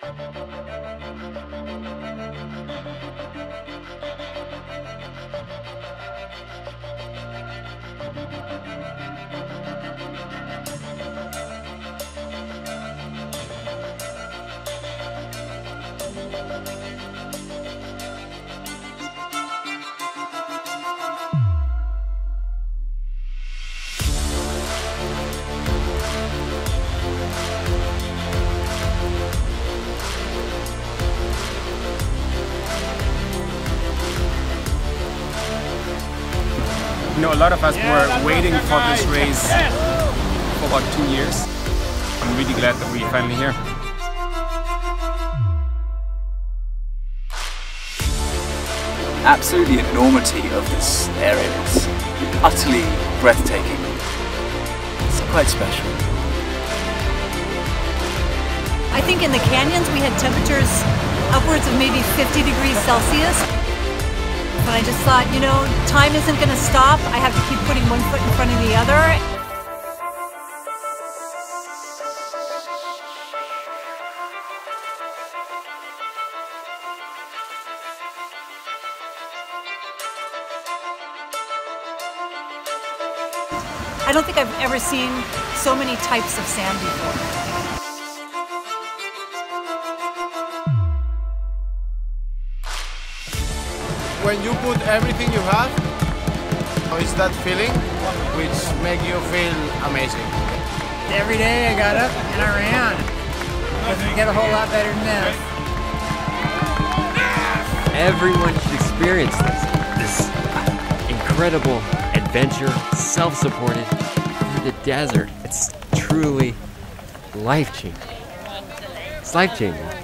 You know, a lot of us were waiting for this race for about two years. I'm really glad that we're finally here. Absolutely enormity of this area is utterly breathtaking. It's quite special. I think in the canyons we had temperatures upwards of maybe 50 degrees Celsius. But I just thought, you know, time isn't going to stop. I have to keep putting one foot in front of the other. I don't think I've ever seen so many types of sand before. When you put everything you have, it's that feeling which make you feel amazing. Every day I got up and I ran. Doesn't get a whole lot better than this. Everyone should experience this. This incredible adventure, self-supported through the desert. It's truly life-changing. It's life-changing.